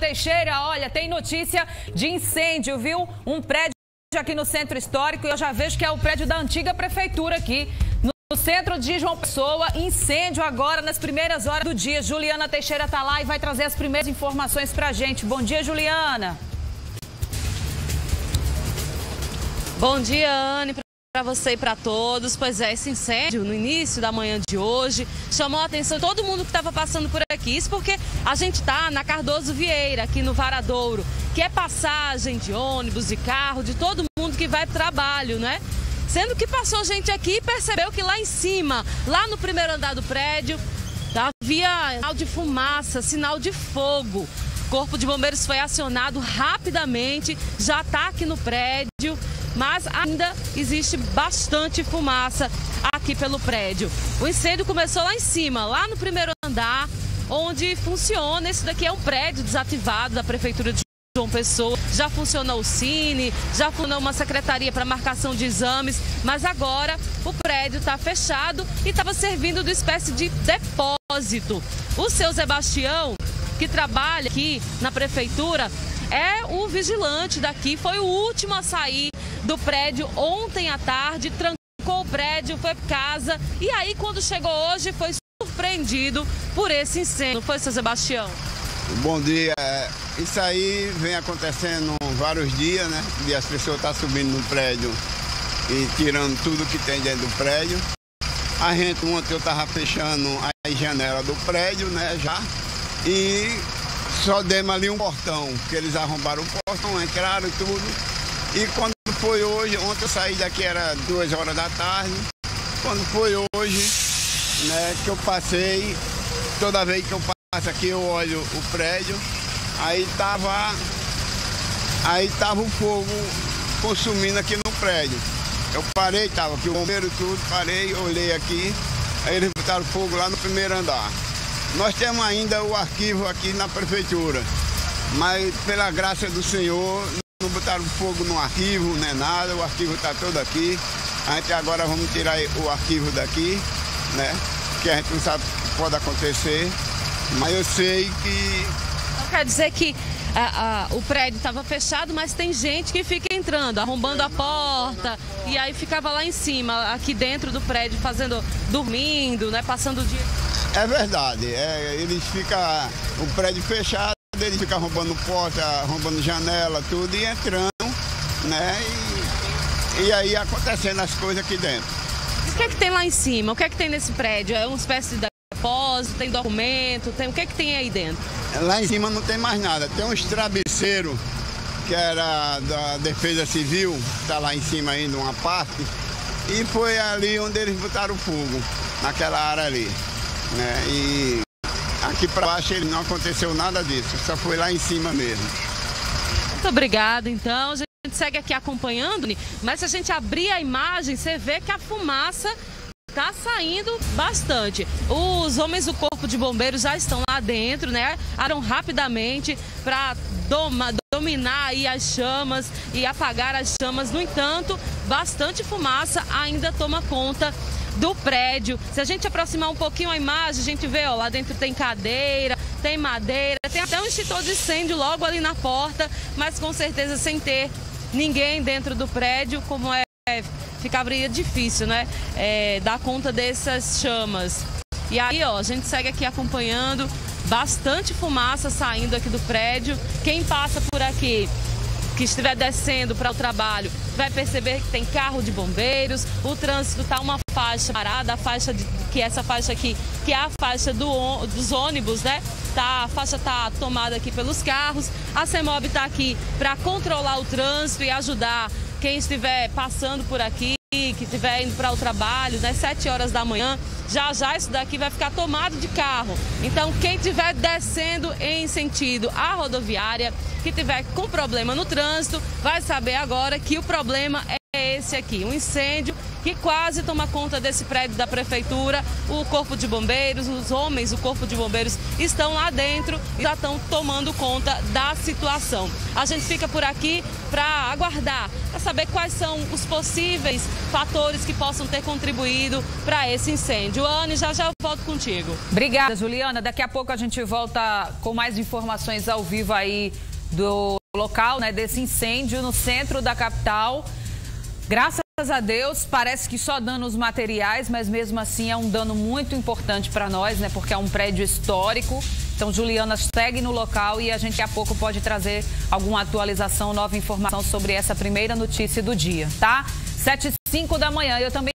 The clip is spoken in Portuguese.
Teixeira, olha, tem notícia de incêndio, viu? Um prédio aqui no centro histórico e eu já vejo que é o prédio da antiga prefeitura aqui. No centro de João Pessoa, incêndio agora nas primeiras horas do dia. Juliana Teixeira está lá e vai trazer as primeiras informações para a gente. Bom dia, Juliana. Bom dia, Anne para você e para todos. Pois é, esse incêndio no início da manhã de hoje chamou a atenção de todo mundo que estava passando por aqui. Isso porque a gente está na Cardoso Vieira, aqui no Varadouro, que é passagem de ônibus, de carro, de todo mundo que vai para trabalho, né? Sendo que passou gente aqui e percebeu que lá em cima, lá no primeiro andar do prédio, havia sinal de fumaça, sinal de fogo. O Corpo de Bombeiros foi acionado rapidamente, já está aqui no prédio mas ainda existe bastante fumaça aqui pelo prédio. O incêndio começou lá em cima, lá no primeiro andar, onde funciona. Esse daqui é um prédio desativado da Prefeitura de João Pessoa. Já funcionou o Cine, já funcionou uma secretaria para marcação de exames, mas agora o prédio está fechado e estava servindo de espécie de depósito. O seu Sebastião, que trabalha aqui na prefeitura, é o vigilante daqui, foi o último a sair do prédio ontem à tarde, trancou o prédio, foi para casa e aí quando chegou hoje foi surpreendido por esse incêndio. Foi, seu Sebastião? Bom dia. É, isso aí vem acontecendo vários dias, né? E as pessoas estão tá subindo no prédio e tirando tudo que tem dentro do prédio. A gente ontem eu estava fechando a janela do prédio, né? Já. E só demos ali um portão, que eles arrombaram o portão, entraram e tudo. E quando foi hoje, ontem eu saí daqui era duas horas da tarde. Quando foi hoje, né, que eu passei, toda vez que eu passo aqui eu olho o prédio, aí tava. Aí tava o fogo consumindo aqui no prédio. Eu parei, tava aqui o bombeiro tudo, parei, olhei aqui, aí eles botaram fogo lá no primeiro andar. Nós temos ainda o arquivo aqui na prefeitura, mas pela graça do Senhor não botaram fogo no arquivo, nem nada, o arquivo está todo aqui. A gente agora vamos tirar o arquivo daqui, né? Que a gente não sabe o que pode acontecer. Mas eu sei que. Então quer dizer que o prédio estava fechado, mas tem gente que fica entrando, arrombando a porta, e aí ficava lá em cima, aqui dentro do prédio, fazendo, dormindo, né? Passando o dia. É verdade, é, eles ficam. O prédio fechado dele ficar roubando porta, roubando janela, tudo, e entrando, né? E, e aí acontecendo as coisas aqui dentro. O que é que tem lá em cima? O que é que tem nesse prédio? É uma espécie de depósito, tem documento, tem o que é que tem aí dentro? Lá em cima não tem mais nada. Tem uns travesseiros que era da Defesa Civil, está lá em cima ainda uma parte, e foi ali onde eles botaram fogo, naquela área ali. Né? E Aqui para baixo ele não aconteceu nada disso, só foi lá em cima mesmo. Muito obrigada, então. A gente segue aqui acompanhando, mas se a gente abrir a imagem, você vê que a fumaça está saindo bastante. Os homens do Corpo de Bombeiros já estão lá dentro, né? Aram rapidamente para dominar aí as chamas e apagar as chamas. No entanto, bastante fumaça ainda toma conta do prédio. Se a gente aproximar um pouquinho a imagem, a gente vê, ó, lá dentro tem cadeira, tem madeira, tem até um extintor de incêndio logo ali na porta, mas com certeza sem ter ninguém dentro do prédio, como é, ficaria difícil, né? É, dar conta dessas chamas. E aí, ó, a gente segue aqui acompanhando bastante fumaça saindo aqui do prédio. Quem passa por aqui que estiver descendo para o trabalho vai perceber que tem carro de bombeiros, o trânsito está uma faixa parada, a faixa de, que essa faixa aqui, que é a faixa do, dos ônibus, né? Tá, a faixa está tomada aqui pelos carros. A CEMOB está aqui para controlar o trânsito e ajudar quem estiver passando por aqui que estiver indo para o trabalho, né, 7 horas da manhã, já já isso daqui vai ficar tomado de carro. Então, quem estiver descendo em sentido à rodoviária, que tiver com problema no trânsito, vai saber agora que o problema é esse aqui, um incêndio que quase toma conta desse prédio da prefeitura. O corpo de bombeiros, os homens, o corpo de bombeiros estão lá dentro e já estão tomando conta da situação. A gente fica por aqui para aguardar, para saber quais são os possíveis fatores que possam ter contribuído para esse incêndio. Anne, já já eu volto contigo. Obrigada, Juliana. Daqui a pouco a gente volta com mais informações ao vivo aí do local, né, desse incêndio no centro da capital. Graças a Deus, parece que só danos materiais, mas mesmo assim é um dano muito importante para nós, né? Porque é um prédio histórico. Então, Juliana segue no local e a gente a pouco pode trazer alguma atualização, nova informação sobre essa primeira notícia do dia, tá? Sete e cinco da manhã. Eu também